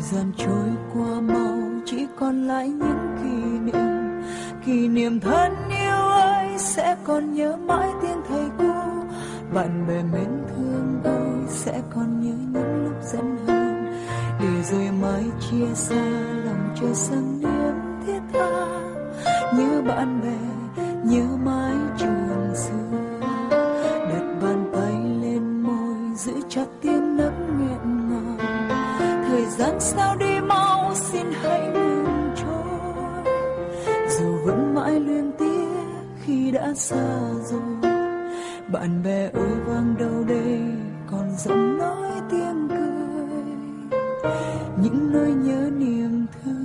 Thời gian trôi qua mau, chỉ còn lại những kỷ niệm. Kỷ niệm thân yêu ấy sẽ còn nhớ mãi tiếng thầy cô. Bạn bè mến thương tôi sẽ còn nhớ những lúc giận hờn. Để rồi mai chia xa lòng chờ sang niềm thiết tha. Nhớ bạn bè, nhớ mãi trường xưa. Đặt bàn tay lên môi giữ chặt tiếng nấc gian sao đi mau xin hãy ngừng trôi. Dù vẫn mãi luyến tiếc khi đã xa rồi, bạn bè ơi vang đâu đây còn giọng nói tiếng cười. Những nỗi nhớ niềm thương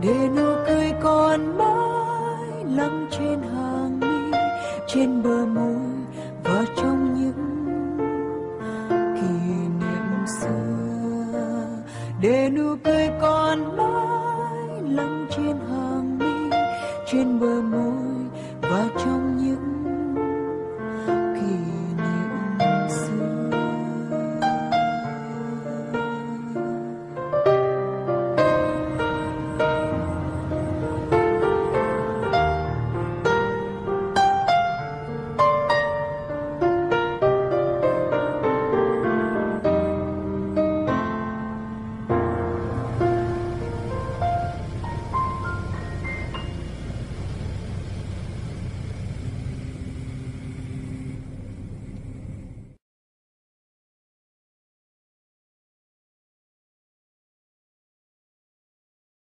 để nụ cười còn mãi lắng trên hàng mi, trên bờ môi và trong những kỷ niệm xưa. Để nụ cười còn mãi lắng trên hàng mi, trên bờ môi và trong những